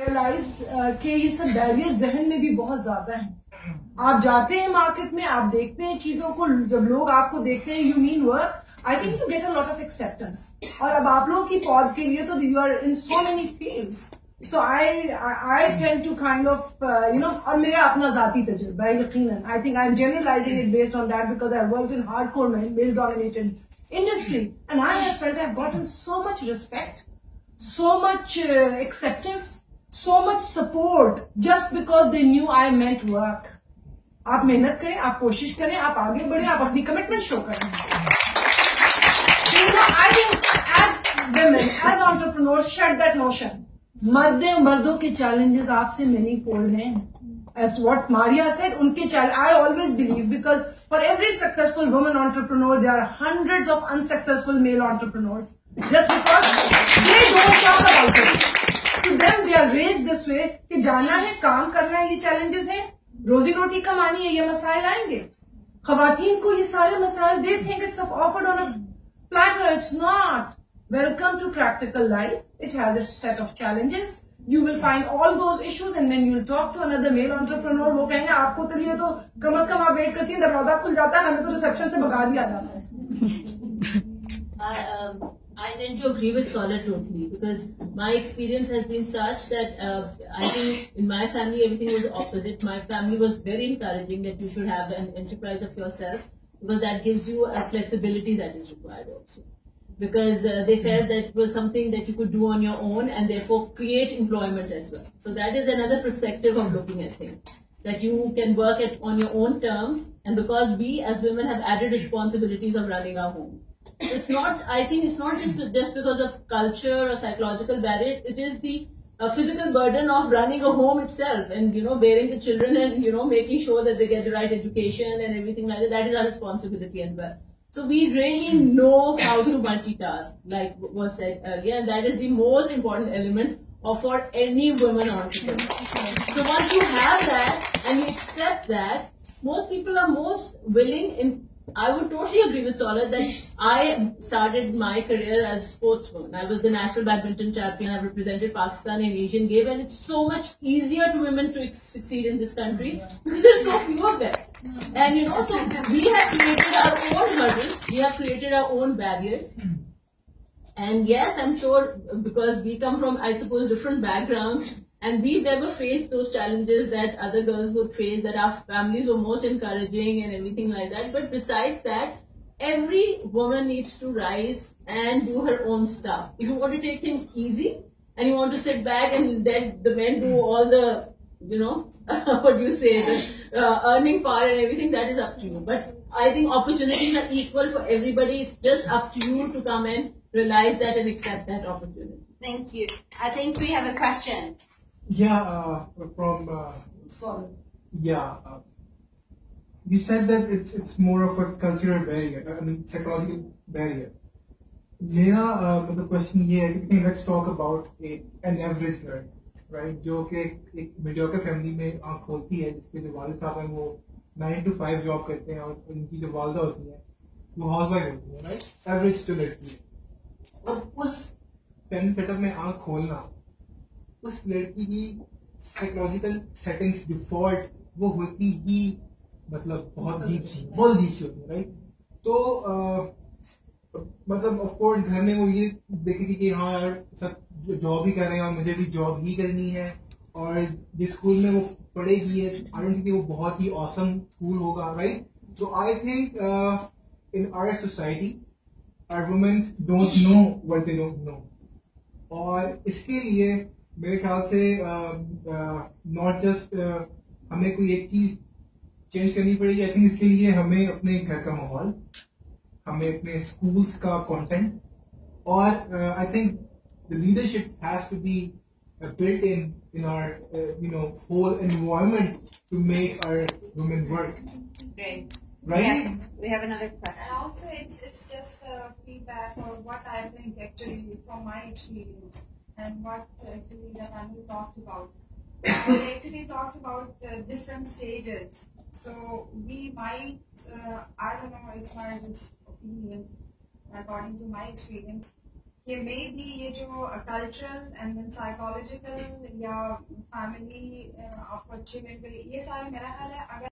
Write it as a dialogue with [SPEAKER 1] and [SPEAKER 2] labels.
[SPEAKER 1] Realise कि ये सब बैरियर जहन में भी बहुत ज़्यादा है। आप जाते हैं मार्केट में आप देखते हैं चीज़ों को जब लोग आपको देखते हैं you mean work I think you get a lot of acceptance और अब आप लोगों की पौध के लिए तो you are in so many fields so I I tend to kind of you know और मेरा अपना जाती तजुर्बा यकीन I think I am generalising it based on that because I work in hardcore male dominated industry and I have felt I've gotten so much respect, so much uh, acceptance, so much support just because they knew I met work आप मेहनत करें, आप कोशिश करें, आप आगे बढ़े, आप अपनी कमिटमेंट शो करें। मर्दों के चैलेंजेस आपसे मैनी फोल्ड हैं। एस वॉट मारिया सेट उनके challenge I always believe because for every successful woman entrepreneur there are hundred of unsuccessful male entrepreneur just because जाना है, काम करना है, ये चैलेंजेस हैं। रोजी रोटी कमानी है, ये मसाइल आएँगे। खातन को ये सारे मसाइल they think it's offered on platter it's not welcome to practical life it has set of वो कहेंगे, आपको तो ये तो कम अज कम आप वेट करती है, दरवाज़ा खुल जाता है, हमें तो रिसेप्शन से भगा दिया जाता है.
[SPEAKER 2] Um, I, tend to agree with Solar totally because my experience has been such that uh, I think in my family everything was opposite. My family was very encouraging that you should have an enterprise of yourself because that gives you a flexibility that is required also because uh, they felt that it was something that you could do on your own and therefore create employment as well. So that is another perspective of looking at things. That you can work at on your own terms, and because we as women have added responsibilities of running our home. It's not. I think it's not just just because of culture or psychological barrier. It is the uh, physical burden of running a home itself, and you know, bearing the children and you know, making sure that they get the right education and everything like that. That is our responsibility as well. So we really know how to multitask, like was said earlier, and that is the most important element of for any woman entrepreneur. So once you have that and you accept that, most people are most willing in I would totally agree with Solar that I started my career as a sportswoman. I was the national badminton champion. I represented Pakistan in Asian Games, and it's so much easier to women to succeed in this country because there's so few of them. And you know, so we have created our own hurdles. We have created our own barriers. And yes, I'm sure because we come from, I suppose, different backgrounds, and we've never faced those challenges that other girls would face, that our families were most encouraging and everything like that. But besides that, every woman needs to rise and do her own stuff. If you want to take things easy and you want to sit back and then the men do all the, you know, what you say, the uh, earning part and everything, that is up to you. But I think opportunities are equal for everybody. It's just up to you to come and realize that and accept that opportunity.
[SPEAKER 3] Thank you. I think we have a question.
[SPEAKER 4] Yeah, uh, from uh,
[SPEAKER 1] Sorry.
[SPEAKER 4] yeah, uh, you said that it's it's more of a cultural barrier, I mean psychological barrier. मेरा uh, मतलब question ये है let's talk about an average girl right जो कि एक mediocre family में आँख खोलती है जिसके जो वालिद साहब हैं वो नाइन टू फाइव जॉब करते हैं और उनकी जो वालदा होती है वो हाउस वाइफ होती है राइट एवरेज जो लड़की है और उस पेन सेटअप में आँख खोलना उस लड़की की साइकोलॉजिकल सेटिंग्स डिफ़ॉल्ट वो होती ही मतलब बहुत अजीब सी बहुत अजीब सी होती है राइट तो आ, मतलब ऑफ़ कोर्स घर में वो ये देखेगी कि हाँ यार सब जॉब ही कर रहे हैं और मुझे भी जॉब ही करनी है और जिस स्कूल में वो पढ़ेगी है आई डोंट थिंक वो बहुत ही ऑसम स्कूल होगा right so I think in our society are women don't know what they don't know और इसके लिए मेरे ख्याल से नॉट जस्ट हमें कोई एक चीज़ चेंज करनी पड़ेगी आई थिंक इसके लिए हमें अपने घर का माहौल हमें अपने स्कूल्स का कंटेंट और I think the leadership has to be built in in our you know whole environment to make our women work Right?
[SPEAKER 3] Yes, we have another question.
[SPEAKER 5] And also, it's, it's just a feedback on what I think actually from my experience. and what actually the panel talked about. they actually talked about uh, different stages. So we might, uh, I don't know, it's my just opinion, according to my experience. कि may be ये जो cultural and then psychological या family opportunity ये सारे मेरा ख्याल है अगर